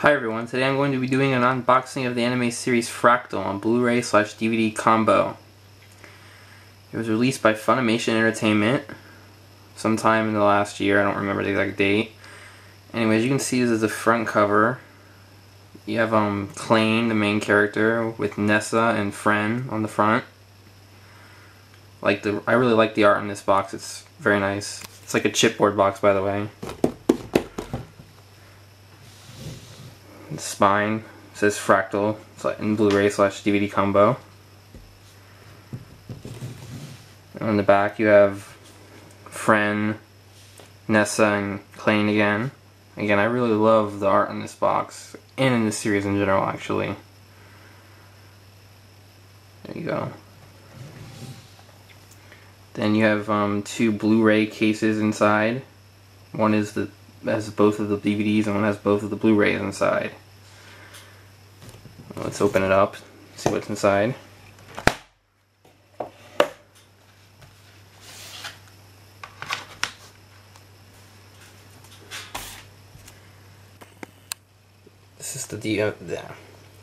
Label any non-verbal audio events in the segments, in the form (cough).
Hi everyone, today I'm going to be doing an unboxing of the anime series Fractale on Blu-ray slash DVD combo. It was released by Funimation Entertainment sometime in the last year, I don't remember the exact date. Anyways, you can see this is the front cover. You have um Clain, the main character, with Nessa and Phryne on the front. Like the, I really like the art on this box, it's very nice. It's like a chipboard box by the way. Spine says Fractale in Blu-ray slash DVD combo. And on the back you have Phryne, Nessa, and Clain again. Again, I really love the art in this box, and in this series in general, actually. There you go. Then you have um, two Blu-ray cases inside. One is the has both of the DVDs and one has both of the Blu-rays inside. Let's open it up, see what's inside. This is the, uh,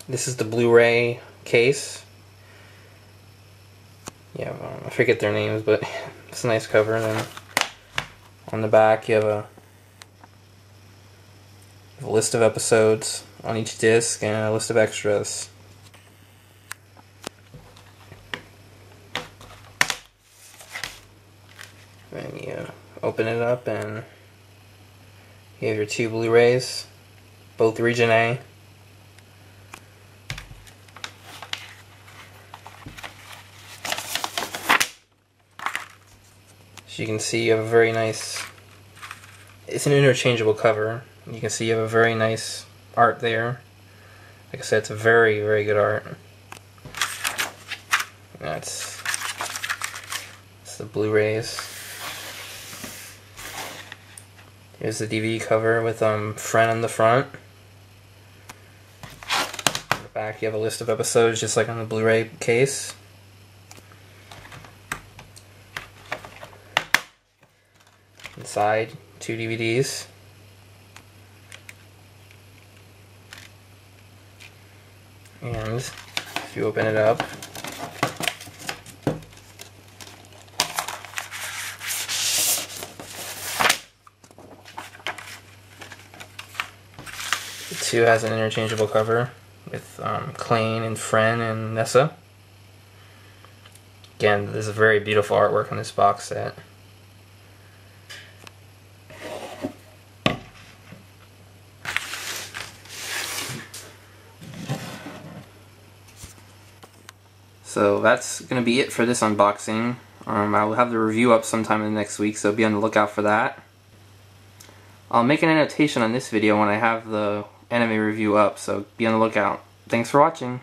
this is the Blu-ray case. Yeah, I forget their names, but (laughs) it's a nice cover. And then on the back, you have a a list of episodes on each disc and a list of extras. Then you open it up and you have your two Blu-rays, both Region A. As you can see you have a very nice, it's an interchangeable cover. You can see you have a very nice art there. Like I said, it's a very, very good art. That's, that's the Blu-rays. Here's the DVD cover with um Phryne on the front. On the back you have a list of episodes just like on the Blu-ray case. Inside, two DVDs. And if you open it up, the two has an interchangeable cover with um, and Phryne and Nessa. Again, there's a very beautiful artwork on this box set. So that's going to be it for this unboxing. Um, I'll have the review up sometime in the next week, so be on the lookout for that. I'll make an annotation on this video when I have the anime review up, so be on the lookout. Thanks for watching.